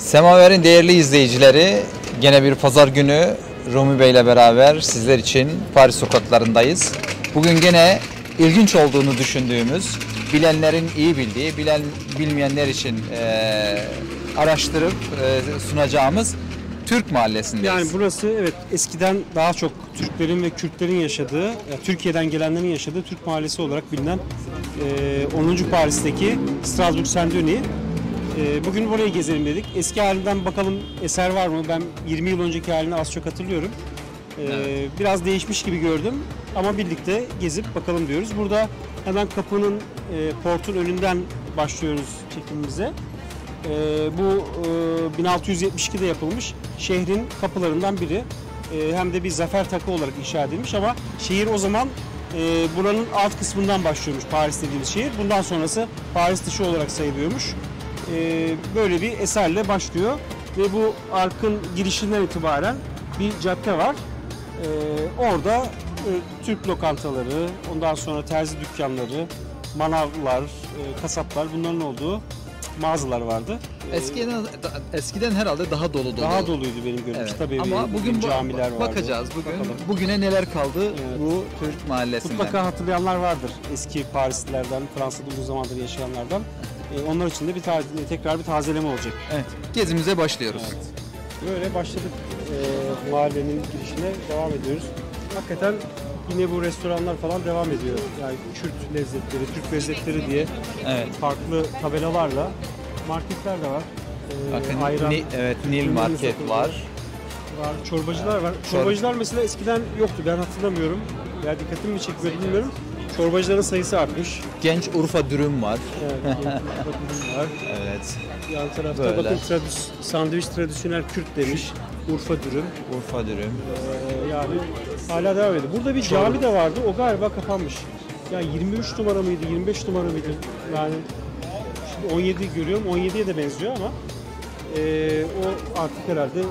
Semaver'in değerli izleyicileri gene bir pazar günü Rumi Bey ile beraber sizler için Paris sokaklarındayız. Bugün gene ilginç olduğunu düşündüğümüz, bilenlerin iyi bildiği, bilen bilmeyenler için eee, araştırıp eee, sunacağımız Türk mahallesindeyiz. Yani burası evet eskiden daha çok Türklerin ve Kürtlerin yaşadığı, ya Türkiye'den gelenlerin yaşadığı Türk mahallesi olarak bilinen e, 10. Paris'teki Strasbourg Saint-Denis. E, bugün burayı gezelim dedik. Eski halinden bakalım eser var mı? Ben 20 yıl önceki halini az çok hatırlıyorum. E, Biraz değişmiş gibi gördüm ama birlikte gezip bakalım diyoruz. Burada hemen kapının, e, portun önünden başlıyoruz çekimimize. Ee, bu e, 1672'de yapılmış şehrin kapılarından biri. Ee, hem de bir zafer takı olarak inşa edilmiş ama şehir o zaman e, buranın alt kısmından başlıyormuş Paris dediğimiz şehir. Bundan sonrası Paris dışı olarak sayılıyormuş. Ee, böyle bir eserle başlıyor ve bu arkın girişinden itibaren bir cadde var. Ee, orada e, Türk lokantaları, ondan sonra terzi dükkanları, manavlar, e, kasaplar bunların olduğu mağazalar vardı. Ee, Eskiden eskiden herhalde daha dolu dolu. daha doluydu benim görüşüm. Evet. Tabii Ama bugün camiler vardı. bakacağız bugün. Bakalım. Bugüne neler kaldı Evet. bu Türk mahallesinden. Mutlaka hatırlayanlar vardır. Eski Parislilerden, Fransa'da uzun zamandır yaşayanlardan. Ee, onlar için de bir tekrar bir tazeleme olacak. Evet. Gezimize başlıyoruz. Böyle başladık e, mahallenin girişine devam ediyoruz. Hakikaten yine bu restoranlar falan devam ediyor. Yani Kürt lezzetleri, Türk lezzetleri diye Evet. farklı tabelalarla marketler de var. Ee, Bakın ayran, Ni- evet Nil Market var. var. Çorbacılar var. Çorbacılar mesela eskiden yoktu. Ben hatırlamıyorum. Ya dikkatimi mi çekmedi bilmiyorum. Çorbacıların sayısı artmış. Genç Urfa dürüm var. Evet, bakın var. Evet. Yan tarafta Böyle. bakın sandviç tradisyonel Kürt demiş. Urfa dürüm. Urfa dürüm. Ee, yani hala devam ediyor. Burada bir cami de vardı. O galiba kapanmış. Ya 23 numara mıydı, 25 numara mıydı? Yani şimdi 17 görüyorum. 17'ye de benziyor ama ee, o artık herhalde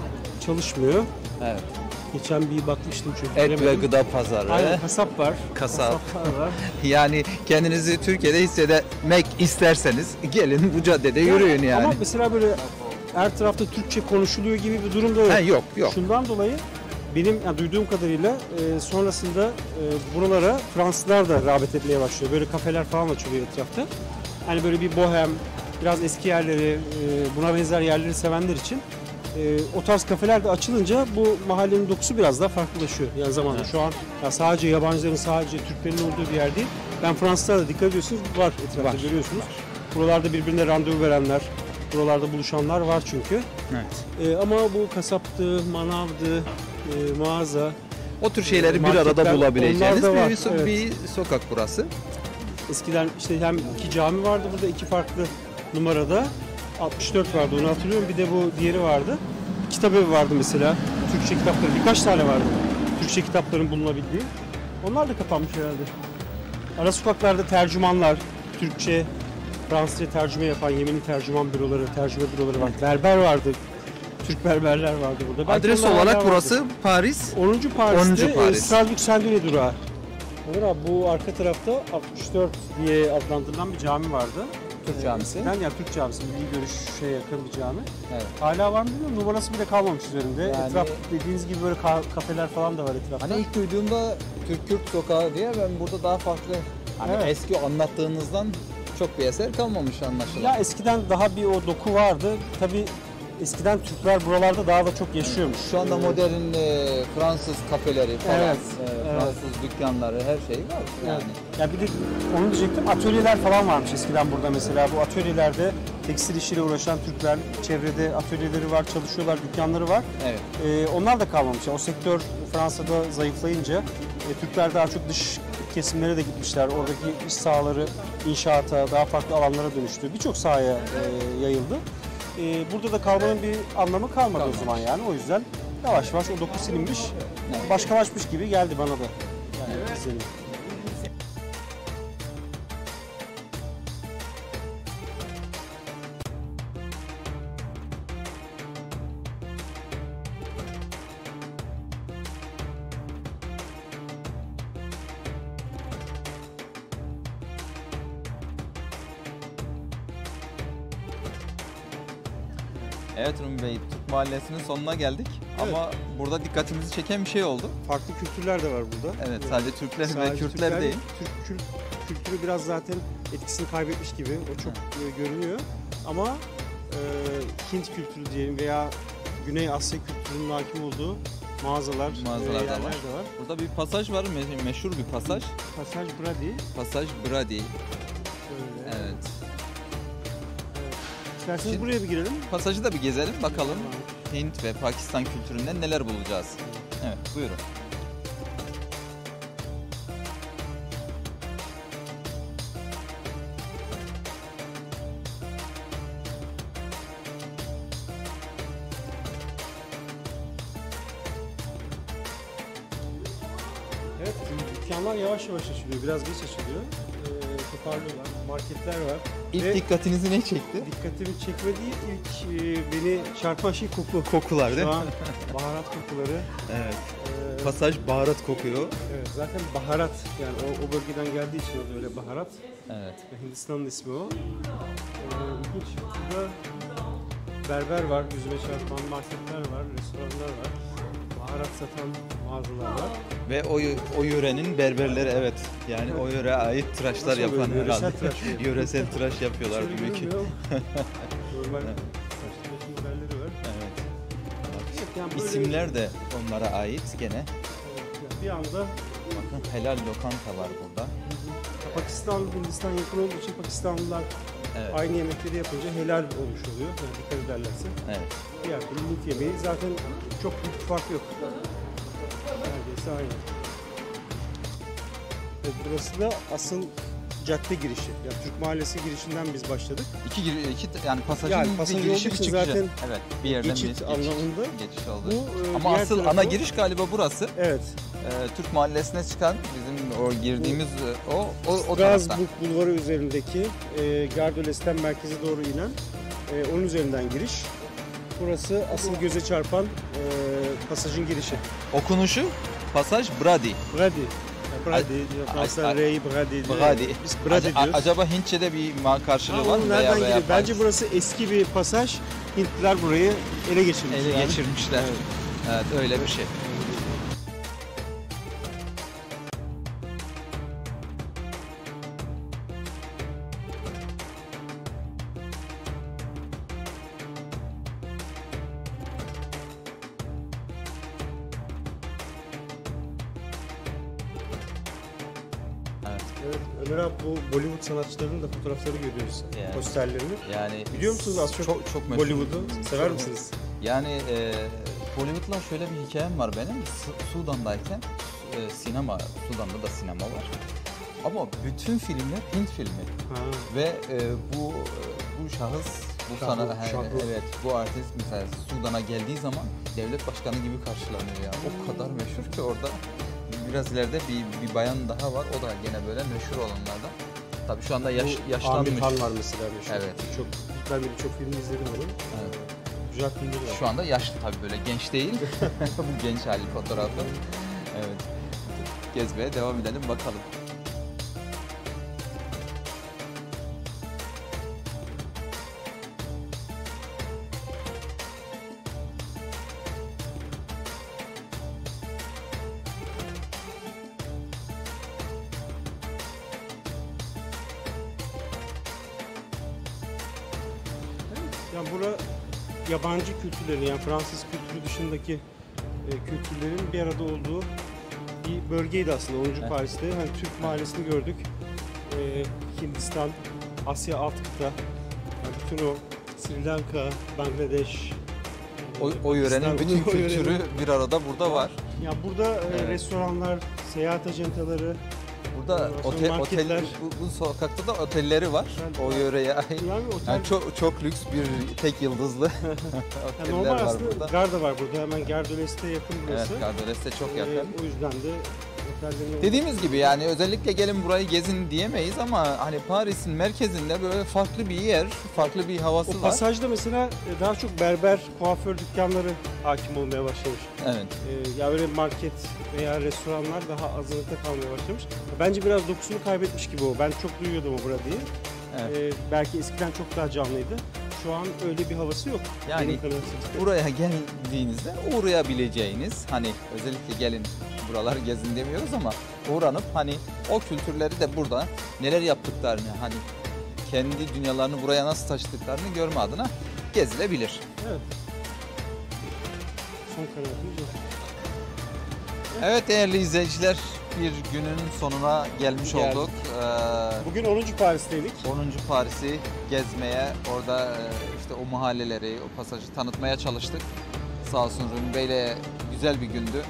çalışmıyor. Evet. Geçen bir bakmıştım çünkü. Et ve gıda pazarı. Aynen kasap var. Kasap. Kasaplar var. Yani kendinizi Türkiye'de hissetmek isterseniz gelin bu caddede yürüyün yani. Ama mesela böyle her tarafta Türkçe konuşuluyor gibi bir durum da yok. Ha, yok yok. Şundan dolayı benim yani duyduğum kadarıyla e, sonrasında e, buralara Fransızlar da rağbet etmeye başlıyor. Böyle kafeler falan açılıyor etrafta. Hani böyle bir bohem, biraz eski yerleri, e, buna benzer yerleri sevenler için e, o tarz kafeler de açılınca bu mahallenin dokusu biraz daha farklılaşıyor. Yani zamanla şu an ya sadece yabancıların, sadece Türklerin olduğu bir yer değil. Ben Fransızlara da dikkat ediyorsunuz var etrafta Var. görüyorsunuz. Buralarda birbirine randevu verenler, buralarda buluşanlar var çünkü. Evet. Ee, ama bu kasaptı, manavdı, e, mağaza. O tür şeyleri bir Marketler, arada bulabileceğiniz bir, var, so- evet. bir sokak burası. Eskiden işte hem iki cami vardı burada iki farklı numarada. 64 vardı onu hatırlıyorum. Bir de bu diğeri vardı. Kitap evi vardı mesela. Türkçe kitapları birkaç tane vardı. Türkçe kitapların bulunabildiği. Onlar da kapanmış herhalde. Ara sokaklarda tercümanlar, Türkçe, Fransızca tercüme yapan Yemeni tercüman büroları, tercüme büroları var. Berber vardı. Türk berberler vardı burada. Belki Adres olarak burası Paris. 10. Paris'te 10. Paris. e, Strasbourg Saint-Denis durağı. Onur abi bu arka tarafta 64 diye adlandırılan bir cami vardı. Türk camisi. Ben ya Türk camisi, milli görüşe yakın bir cami. Evet. Hala var mı bilmiyorum, numarası bile kalmamış üzerinde. Yani- Etraf dediğiniz gibi böyle ka- kafeler falan da var etrafta. Hani ilk duyduğumda Türk Kürt sokağı diye ben burada daha farklı hani Evet. eski anlattığınızdan çok bir eser kalmamış anlaşılan. Ya eskiden daha bir o doku vardı. Tabii eskiden Türkler buralarda daha da çok yaşıyormuş. Şu anda modern e, Fransız kafeleri falan, Evet, e, evet. Fransız dükkanları her şey var yani. Ya bir de onu diyecektim atölyeler falan varmış eskiden burada mesela bu atölyelerde tekstil işiyle uğraşan Türkler çevrede atölyeleri var çalışıyorlar dükkanları var. Evet. Ee, onlar da kalmamış. O sektör Fransa'da zayıflayınca e, Türkler daha çok dış kesimlere de gitmişler. Oradaki iş sahaları inşaata, daha farklı alanlara dönüştü. Birçok sahaya e, yayıldı. E, burada da kalmanın bir anlamı kalmadı o zaman yani. O yüzden yavaş yavaş o doku silinmiş. Başkalaşmış gibi geldi bana da. Yani izlenim. Evet Rumi Bey, Türk Mahallesi'nin sonuna geldik. Ama burada dikkatimizi çeken bir şey oldu. Farklı kültürler de var burada. Evet, Yani sadece Türkler ve sadece Kürtler Türkler değil. Türk kült- kültürü biraz zaten etkisini kaybetmiş gibi. O çok e, görünüyor. Ama e, Hint kültürü diyelim veya Güney Asya kültürünün hakim olduğu mağazalar, Mağazalar e, da yerler var. var. Burada bir pasaj var, me- meşhur bir pasaj. Pasaj Brady. Pasaj Brady. İsterseniz Şimdi- buraya bir girelim. Pasajı da bir gezelim bakalım Hint ve Pakistan kültüründen neler bulacağız. Evet, buyurun. Evet, dükkanlar yavaş yavaş açılıyor. Biraz geç açılıyor. E, toparlıyorlar. Marketler var. İlk Ve dikkatinizi ne çekti? dikkatimi çekmediği ilk e, beni çarpan şey koku. Kokular Şu an baharat kokuları. Evet. e, Pasaj baharat kokuyor. Evet, zaten baharat yani o, o bölgeden geldiği için da öyle baharat. Evet. Hindistan'ın ismi o. Ee, ilginç. Burada berber var, yüzüme çarpan marketler var, restoranlar var. Baharat satan mağazalar var. Ve o, o yörenin berberleri evet. Yani o yöre ait tıraşlar Nasıl oluyor? yapan Yöresel herhalde. tıraş mı? Yöresel tıraş yapıyorlar Şöyle görünmüyor ama Normal modelleri var. Evet. Evet, yani böyle- İsimler de onlara ait gene. Evet, yani bir anda Bakın helal lokanta var burada. Pakistan, Hindistan yakın olduğu için Pakistanlılar Evet. aynı yemekleri yapınca helal olmuş oluyor. Yani dikkat ederlerse. Evet. Türlü Hint yemeği zaten çok büyük bir fark yok. Neredeyse aynı. Evet, burası da asıl cadde girişi. Yani Türk Mahallesi girişinden biz başladık. İki, gir- iki yani pasajın Yani bir pasaj girişi olduğu bir için çıkışı. zaten evet. Bir yerden geçit bir geçiş, anlamında. geçiş oldu. Bu, e, Ama diğer asıl tarafı- ana giriş galiba burası. Evet. Ee, Türk Mahallesi'ne çıkan bizim o girdiğimiz e, o o, o. Strasbourg Bulvarı üzerindeki e, Gardöles'ten merkeze doğru inen e, onun üzerinden giriş. Burası asıl göze çarpan e, pasajın girişi. Okunuşu pasaj Brady. Brady. Brady. a- Fransızlar Rey Brady. Brady. Biz Brady diyoruz. acaba Hintçe'de bir karşılığı Ha, var mı? nereden veya, veya Bence burası eski bir pasaj. Hintliler burayı ele geçirmiş. ele geçirmişler. Evet. Evet. öyle bir şey. Evet. Ömer abi bu Bollywood sanatçılarının da fotoğrafları görüyoruz. Yani. Posterlerini. Yani Biliyor musunuz az çok, çok çok. Bollywood'u? Sever misiniz? Yani e, Bollywood'la şöyle bir hikayem var benim. Su- Sudan'dayken e, sinema, Sudan'da da sinema var. Ama bütün filmler Hint filmi Ha. ve e, bu e, bu şahıs bu Şahruh, sana evet bu artist mesela Sudan'a geldiği zaman devlet başkanı gibi karşılanıyor ya. O kadar meşhur ki orada biraz ileride bir, bir bayan daha var. O da gene böyle meşhur olanlardan. Tabii şu anda yaş, Bu yaşlanmış. Amir var mesela meşhur. Evet. Çok, ben de birçok filmi izledim onun. Evet. Güzel filmleri var. Şu anda yaşlı tabii böyle genç değil. Bu genç hali fotoğrafı. Evet. Gezmeye devam edelim bakalım. Yani bura yabancı kültürlerin yani Fransız kültürü dışındaki e, kültürlerin bir arada olduğu bir bölgeydi aslında 10. Evet. Paris'te. Hani Türk mahallesini gördük. E, Hindistan, Asya alt kıta, yani bütün o Sri Lanka, Bangladeş, O, o yörenin bütün kültürü bir arada burada var. Ya burada e, Evet. restoranlar, seyahat ajantaları, Burada otel, otel bu, bu sokakta da otelleri var. O yöreye ait. yani otel Yani çok çok lüks bir tek yıldızlı yani oteller normal var burada. Garda var burada. Hemen Gardöles'te yakın Evet, burası. Gardoles'te çok E, yakın. o yüzden de Dediğimiz gibi yani özellikle gelin burayı gezin diyemeyiz ama hani Paris'in merkezinde böyle farklı bir yer, farklı bir havası O var. pasajda mesela e, daha çok berber, kuaför dükkanları hakim olmaya başlamış. Evet. E, ya öyle market veya restoranlar daha azınlıkta kalmaya başlamış. Bence biraz dokusunu kaybetmiş gibi o. Ben çok duyuyordum o burada diye. Evet. E, belki eskiden çok daha canlıydı. şu an öyle bir havası yok. Yani Benim kanaatim. buraya geldiğinizde uğrayabileceğiniz hani özellikle gelin buralar gezin demiyoruz ama uğranıp hani o kültürleri de burada neler yaptıklarını hani kendi dünyalarını buraya nasıl taşıdıklarını görme adına gezilebilir. Evet. Son o. Evet değerli izleyiciler bir günün sonuna gelmiş Geldik. olduk. Ee, Bugün 10. Paris'teydik. 10. Paris'i gezmeye, orada e, işte o mahalleleri, o pasajı tanıtmaya çalıştık. Sağ olsun Rumi Bey'le güzel bir gündü.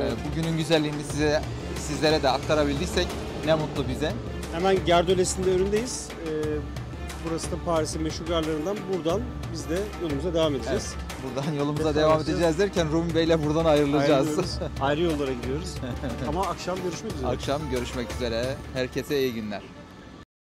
Evet. Bugünün güzelliğini size sizlere de aktarabildiysek ne mutlu bize. Hemen Gerdölesi'nde önündeyiz. Ee, burası da Paris'in meşhur garlarından. Buradan biz de yolumuza devam edeceğiz. Buradan yolumuza Devam devam edeceğiz. edeceğiz derken Rumi Bey'le buradan ayrılacağız. Ayrı yollara gidiyoruz. Ama akşam görüşmek üzere. Akşam görüşmek üzere. Herkese iyi günler.